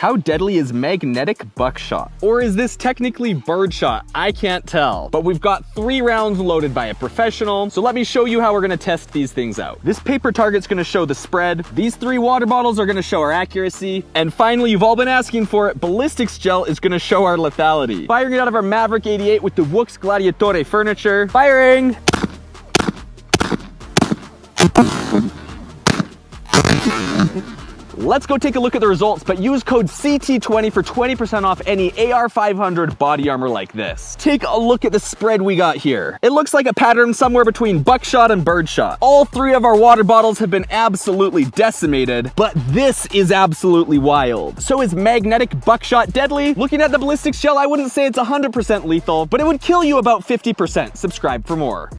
How deadly is magnetic buckshot? Or is this technically birdshot? I can't tell. But we've got three rounds loaded by a professional, so let me show you how we're gonna test these things out. This paper target's gonna show the spread, these three water bottles are gonna show our accuracy, and finally, you've all been asking for it, ballistics gel is gonna show our lethality. Firing it out of our Maverick 88 with the Wux Gladiatore furniture. Firing! Let's go take a look at the results, but use code CT20 for 20% off any AR500 body armor like this. Take a look at the spread we got here. It looks like a pattern somewhere between buckshot and birdshot. All three of our water bottles have been absolutely decimated, but this is absolutely wild. So is magnetic buckshot deadly? Looking at the ballistics gel, I wouldn't say it's 100% lethal, but it would kill you about 50%. Subscribe for more.